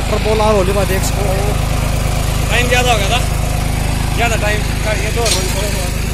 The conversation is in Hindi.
पेट्रोल बोल और होली बाद एक टाइम ज़्यादा हो गया था ज़्यादा टाइम ये तो